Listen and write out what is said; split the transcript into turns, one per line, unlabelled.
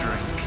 drink.